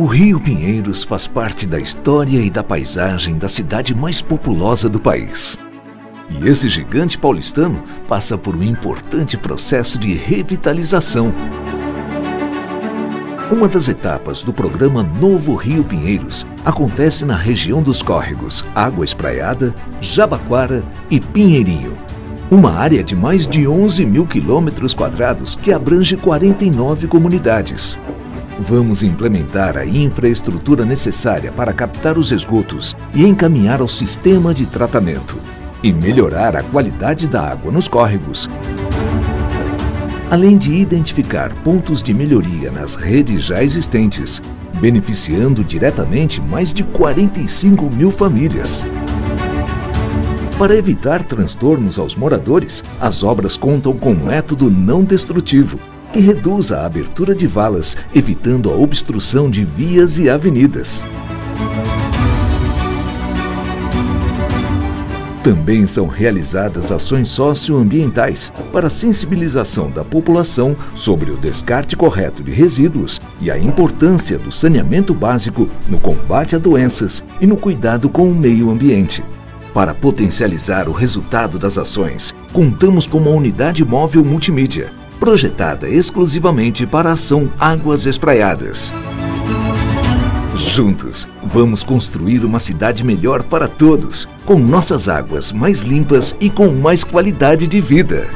O Rio Pinheiros faz parte da história e da paisagem da cidade mais populosa do país. E esse gigante paulistano passa por um importante processo de revitalização. Uma das etapas do programa Novo Rio Pinheiros acontece na região dos córregos Água Espraiada, Jabaquara e Pinheirinho. Uma área de mais de 11 mil quilômetros quadrados que abrange 49 comunidades. Vamos implementar a infraestrutura necessária para captar os esgotos e encaminhar ao sistema de tratamento e melhorar a qualidade da água nos córregos. Além de identificar pontos de melhoria nas redes já existentes, beneficiando diretamente mais de 45 mil famílias. Para evitar transtornos aos moradores, as obras contam com um método não destrutivo, que reduz a abertura de valas, evitando a obstrução de vias e avenidas. Também são realizadas ações socioambientais para sensibilização da população sobre o descarte correto de resíduos e a importância do saneamento básico no combate a doenças e no cuidado com o meio ambiente. Para potencializar o resultado das ações, contamos com uma unidade móvel multimídia projetada exclusivamente para a ação Águas Espraiadas. Juntos, vamos construir uma cidade melhor para todos, com nossas águas mais limpas e com mais qualidade de vida.